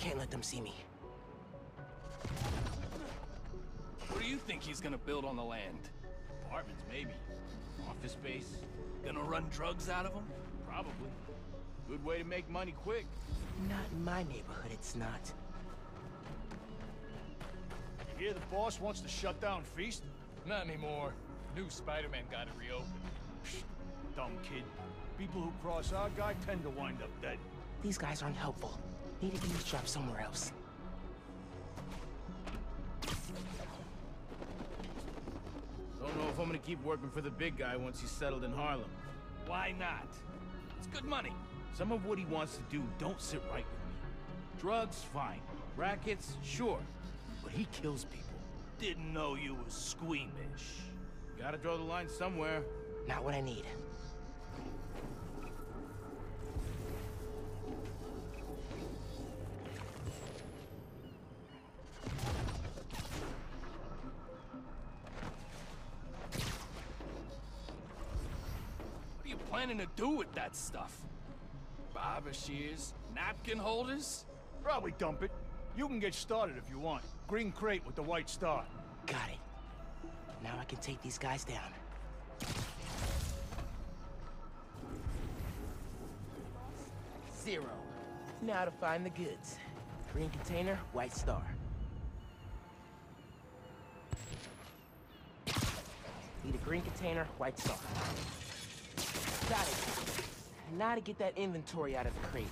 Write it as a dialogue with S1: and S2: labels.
S1: Can't let them see me.
S2: What do you think he's gonna build on the land?
S3: Apartments, maybe. Office space?
S2: Gonna run drugs out of them?
S3: Probably. Good way to make money quick.
S1: Not in my neighborhood, it's not.
S4: You hear the boss wants to shut down Feast?
S5: Not anymore. New Spider-Man got it reopened.
S4: Dumb kid. People who cross our guy tend to wind up dead.
S1: These guys aren't helpful. Need to eavesdrop somewhere else.
S3: Don't know if I'm gonna keep working for the big guy once he's settled in Harlem.
S2: Why not? It's good money.
S3: Some of what he wants to do don't sit right with me. Drugs, fine. Rackets, sure. But he kills people.
S2: Didn't know you was squeamish.
S3: Gotta draw the line somewhere.
S1: Not what I need.
S2: Planning to do with that stuff? Barber shears? Napkin holders?
S4: Probably dump it. You can get started if you want. Green crate with the white star.
S1: Got it. Now I can take these guys down. Zero. Now to find the goods. Green container, white star. Need a green container, white star. Got it. Now to get that inventory out of the crate.